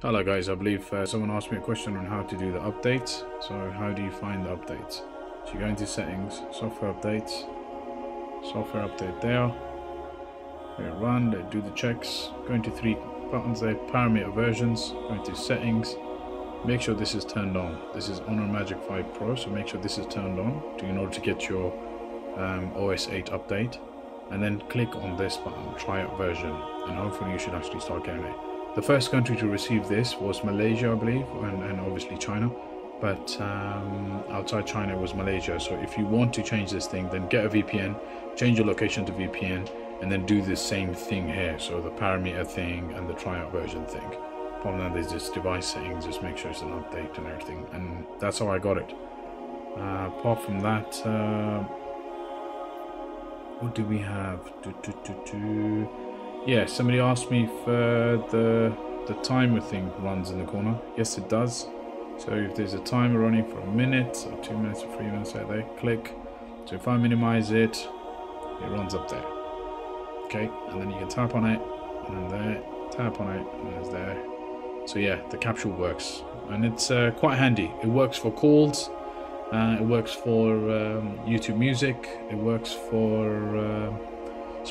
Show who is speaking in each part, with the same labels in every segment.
Speaker 1: Hello guys, I believe uh, someone asked me a question on how to do the updates. So how do you find the updates? So you go into settings, software updates, software update there. They run, they do the checks, go into three buttons there, parameter versions, go into settings, make sure this is turned on. This is Honor Magic 5 Pro, so make sure this is turned on to, in order to get your um, OS 8 update. And then click on this button, try out version, and hopefully you should actually start getting it. The first country to receive this was Malaysia, I believe, and, and obviously China. But um, outside China was Malaysia. So if you want to change this thing, then get a VPN, change your location to VPN, and then do the same thing here. So the parameter thing and the tryout version thing. From that, there's just device settings, just make sure it's an update and everything. And that's how I got it. Uh, apart from that, uh, what do we have? Do, do, do, do. Yeah, somebody asked me if uh, the the timer thing runs in the corner. Yes, it does. So if there's a timer running for a minute, or two minutes, or three minutes, there, click. So if I minimize it, it runs up there. Okay, and then you can tap on it, and then there, tap on it, and it's there. So yeah, the capsule works, and it's uh, quite handy. It works for calls. Uh, it works for um, YouTube Music. It works for uh,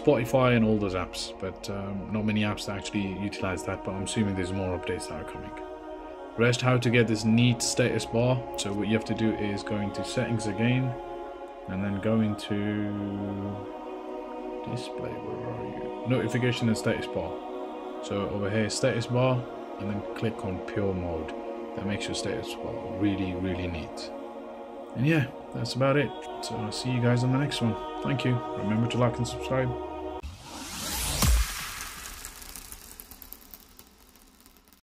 Speaker 1: Spotify and all those apps, but um, not many apps that actually utilize that. But I'm assuming there's more updates that are coming. Rest how to get this neat status bar. So what you have to do is go into settings again, and then go into display. Where are you? Notification and status bar. So over here, status bar, and then click on pure mode. That makes your status bar really, really neat. And yeah, that's about it. So I'll see you guys on the next one. Thank you. Remember to like and subscribe.